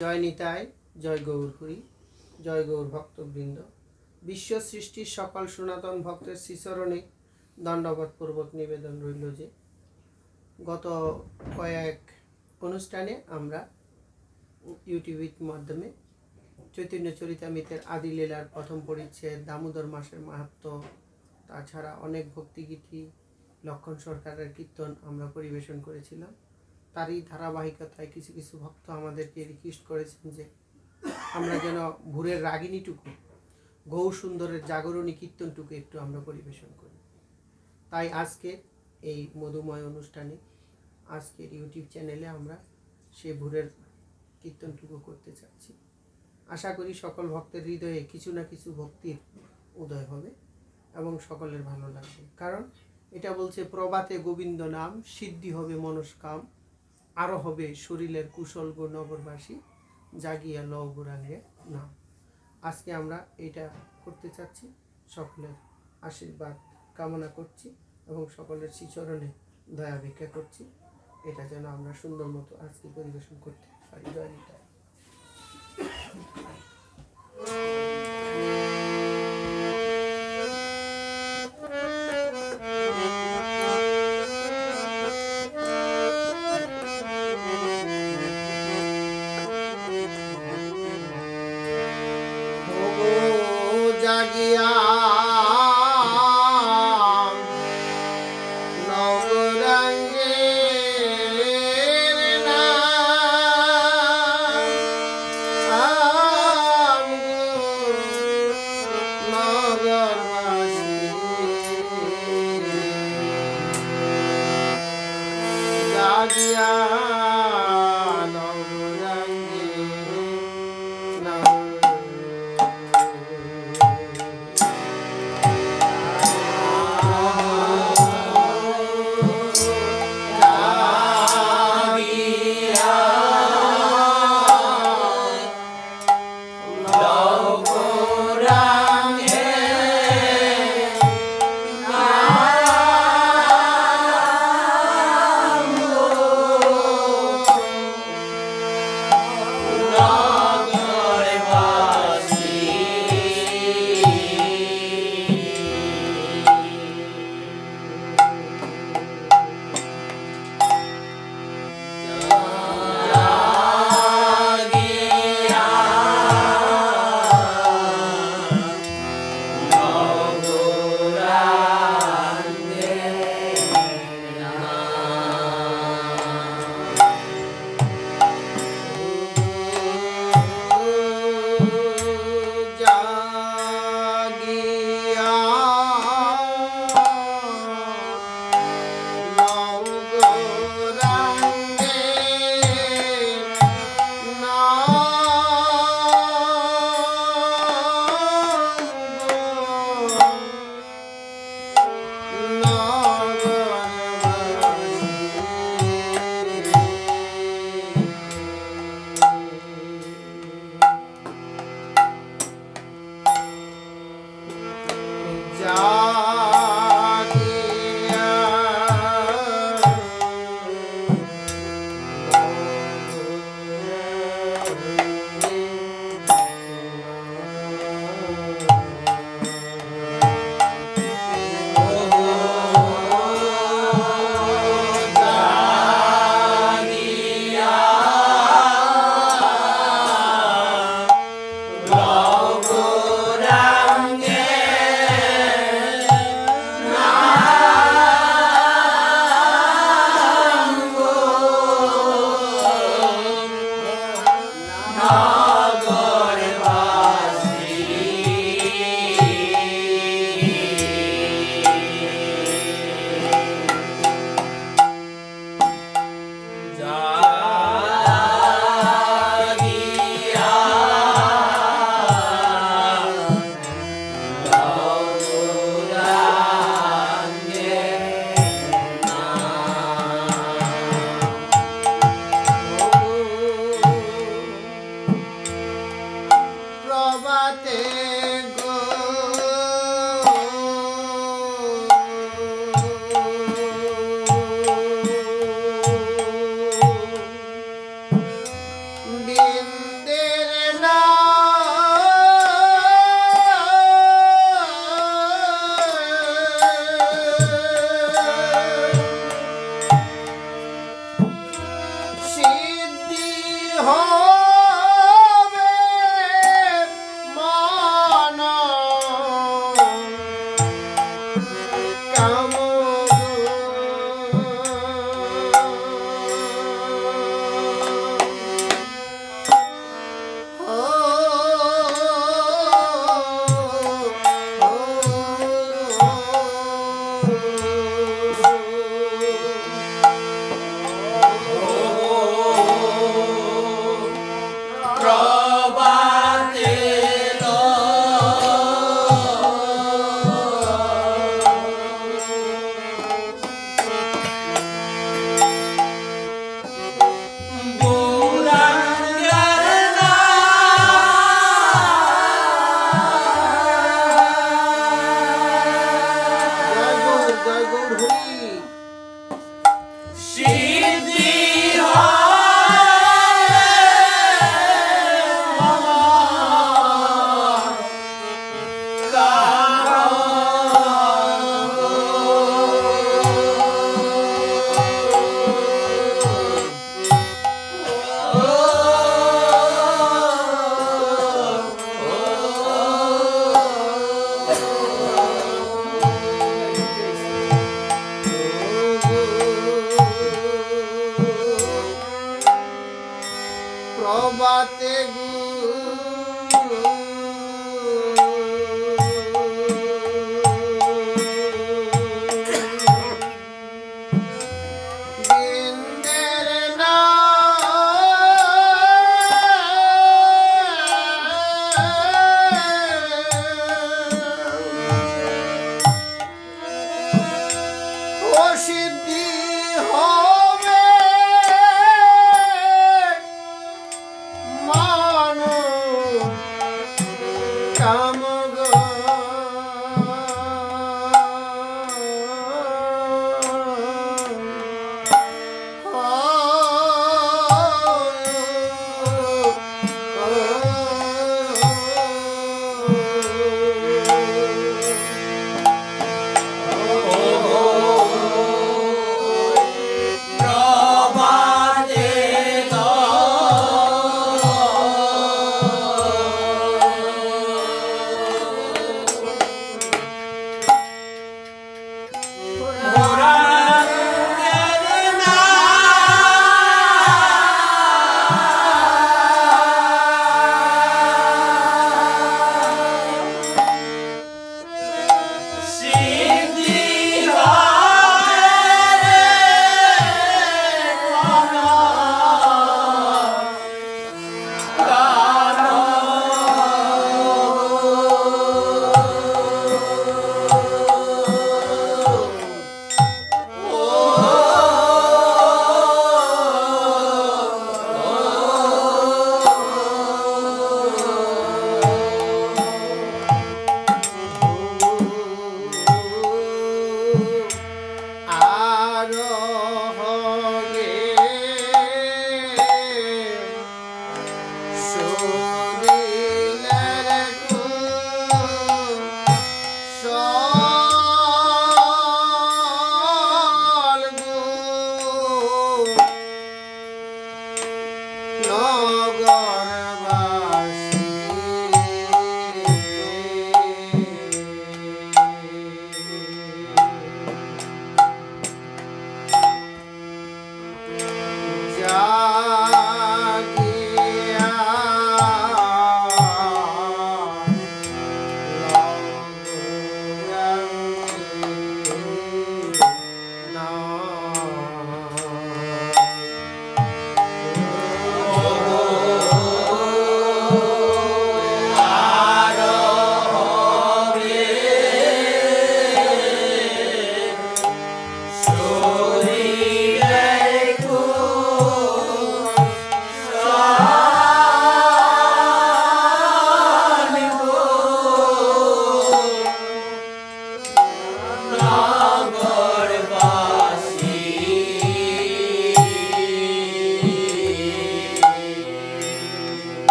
জয় নিতাই, জয় গৌরপুরী জয় গৌর ভক্তবৃন্দ। বিশ্ব সৃষ্টির সকল সনাতন ভক্তের শ্রীচরণে দণ্ডবত পূর্বক নিবেদন রইল যে, গত কয়েক অনুষ্ঠানে আমরা ইউটিউবের মাধ্যমে চৈতন্য চরিতামিতের আদি লীলার প্রথম পরিচ্ছেদ, দামোদর মাসের মাহাত্ম, তাছাড়া অনেক ভক্তিগীতি, লক্ষণ সরকারের কীর্তন আমরা পরিবেশন করেছিলাম। তারই ধারাবাহিকতায় কিছু কিছু ভক্ত আমাদেরকে রিকোয়েস্ট করেছেন যে আমরা যেন ভোরের রাগিনীটুকু, গৌ সুন্দরের জাগরণী কীর্তনটুকু একটু আমরা পরিবেশন করি। তাই আজকে এই মধুময় অনুষ্ঠানে, আজকের ইউটিউব চ্যানেলে আমরা সে ভোরের কীর্তনটুকু করতে চাচ্ছি। আশা করি সকল ভক্তের হৃদয়ে কিছু না কিছু ভক্তির উদয় হবে এবং সকলের ভালো লাগবে। কারণ এটা বলছে প্রবাতে গোবিন্দ নাম, সিদ্ধি হবে মনস্কাম। আরও হবে শরীরের কুশল গো নগরবাসী, জাগিয়া ল গুরাঙ্গে নাম। আজকে আমরা এটা করতে চাচ্ছি, সকলের আশীর্বাদ কামনা করছি এবং সকলের শ্রীচরণে দয়া ভিক্ষা করছি। এটা যেন আমরা সুন্দর মতো আজকে পরিবেশন করতে পারি। জয় জাগিয়া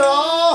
Oh!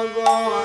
নগরবাসী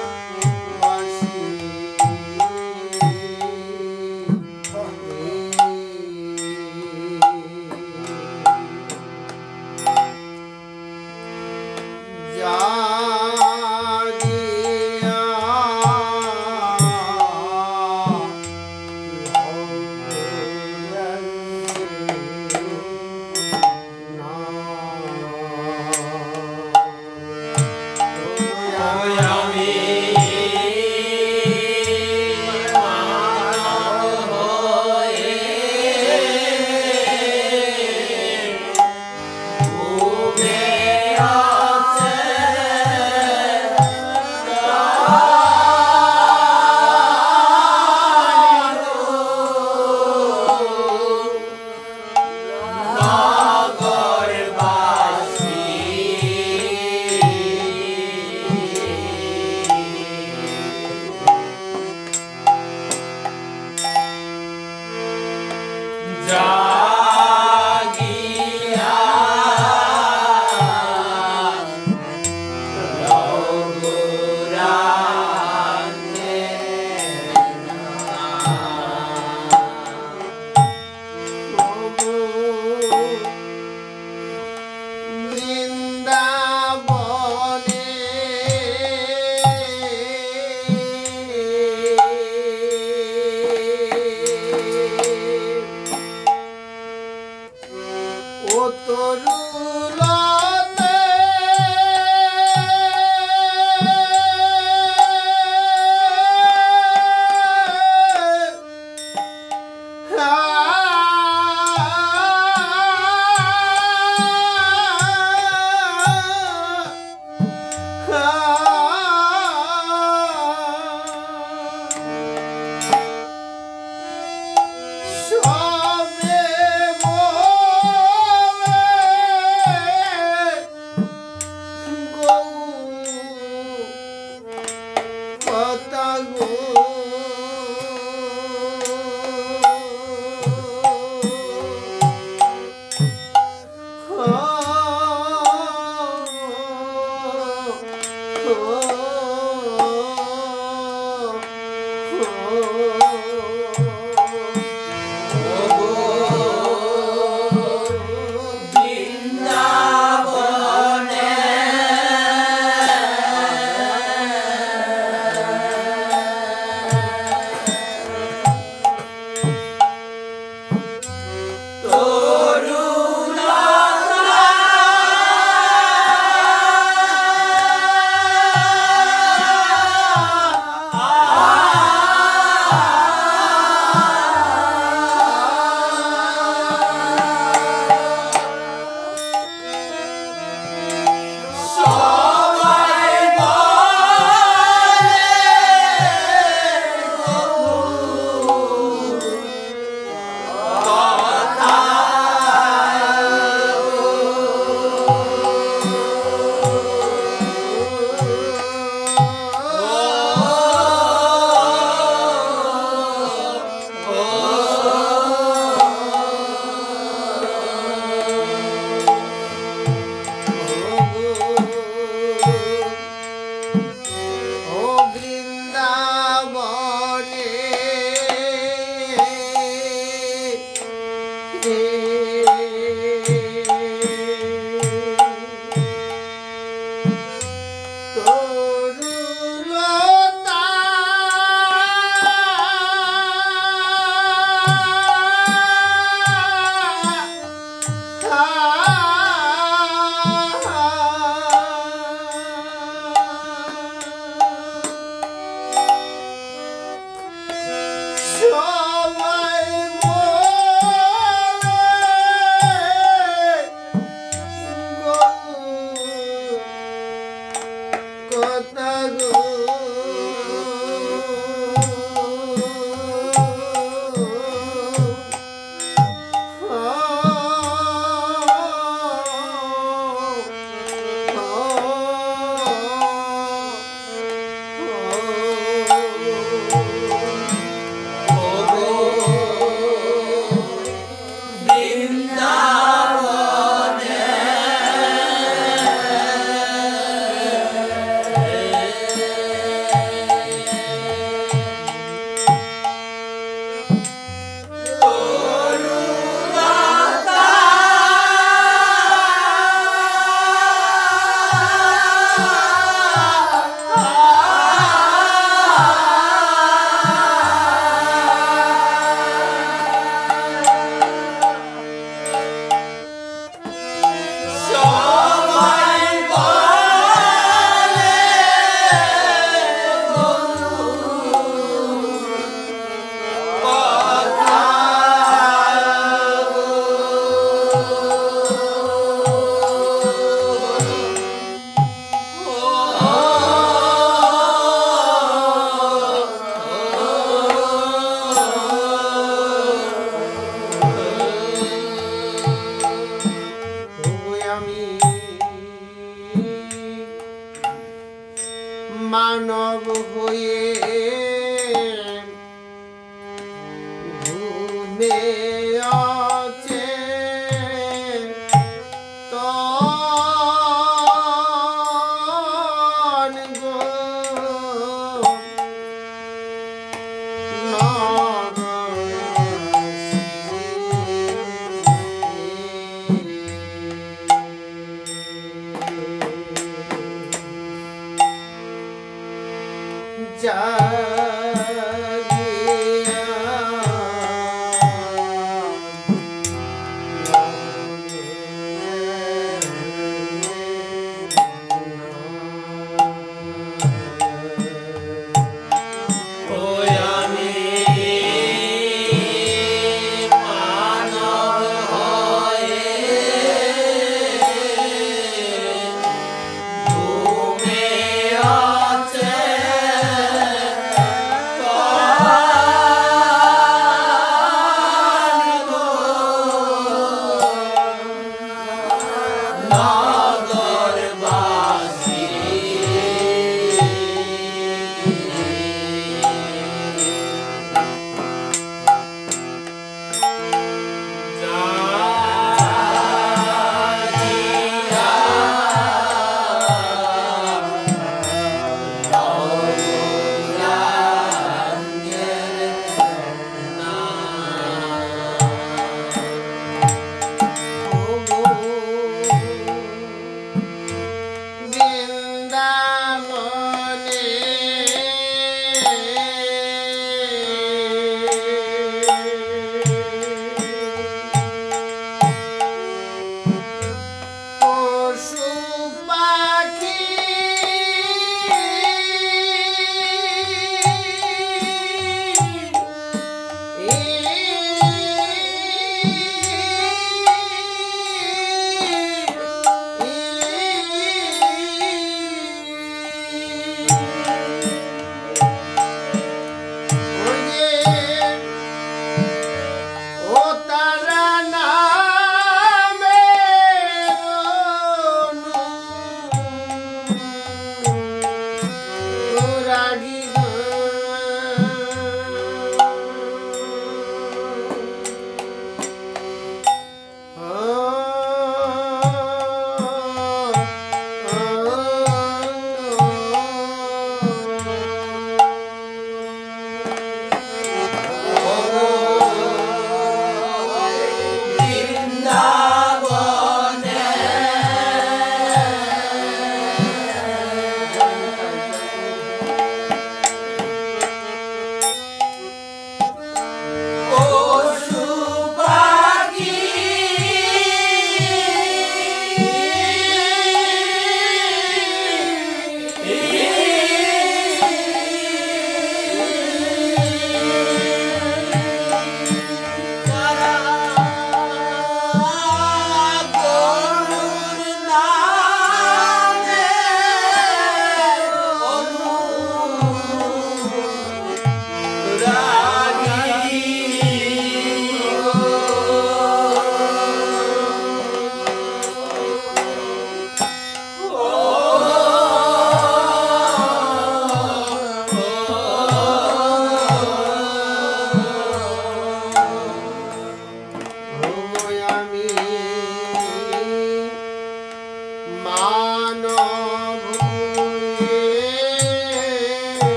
Mama.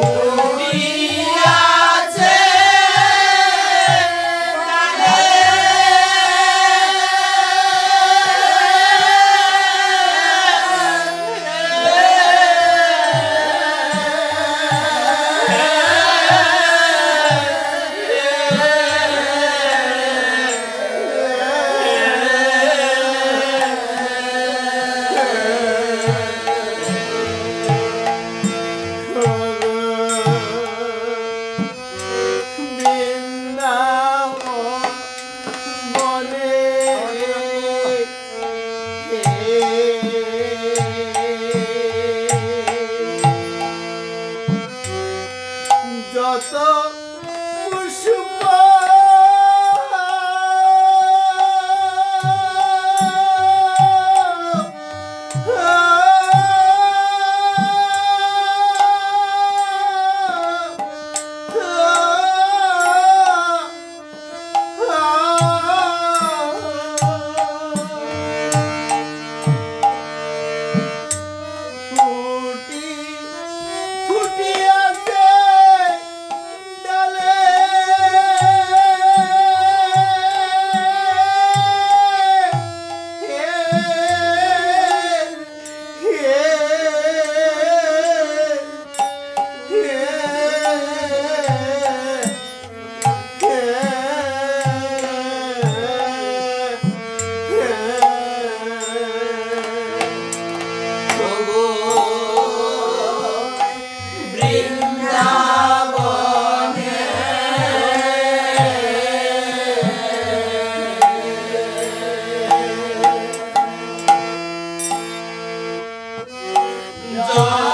Oh, 감사합니다.